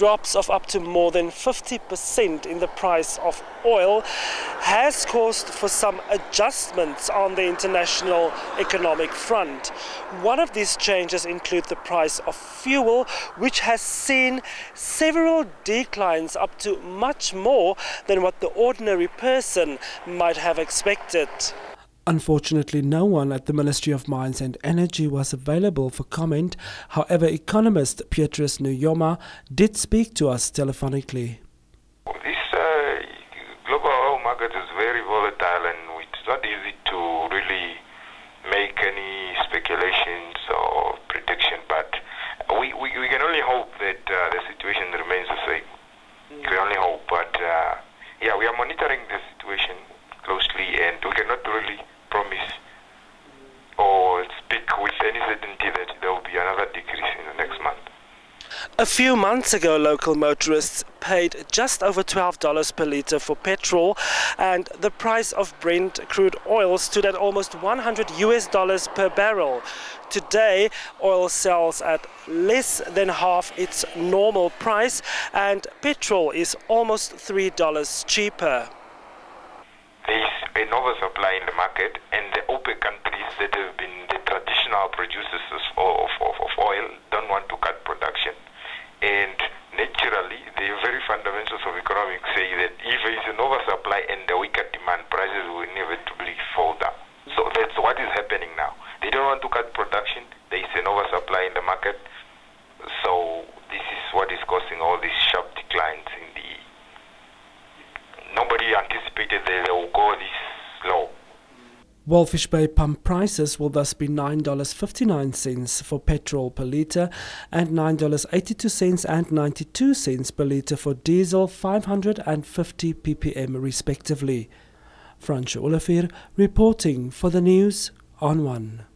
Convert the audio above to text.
drops of up to more than 50% in the price of oil has caused for some adjustments on the international economic front. One of these changes include the price of fuel, which has seen several declines up to much more than what the ordinary person might have expected. Unfortunately, no one at the Ministry of Mines and Energy was available for comment. However, economist Petrus Nuyoma did speak to us telephonically. This uh, global oil market is very A few months ago, local motorists paid just over $12 per litre for petrol, and the price of Brent crude oil stood at almost 100 US dollars per barrel. Today, oil sells at less than half its normal price, and petrol is almost $3 cheaper There is an oversupply in the market, and the OPEC countries that have been the traditional producers of, of, of oil don't want to cut production. And naturally, the very fundamentals of economics say that if there is an oversupply and the weaker demand, prices will inevitably fall down. So that's what is happening now. They don't want to cut production. There is an oversupply in the market. So this is what is causing all these sharp declines in the. Nobody anticipated that they will go this Walvis Bay pump prices will thus be $9.59 for petrol per litre and $9.82 and 92 cents per litre for diesel 550 ppm respectively. Francois Olivier reporting for the news on 1.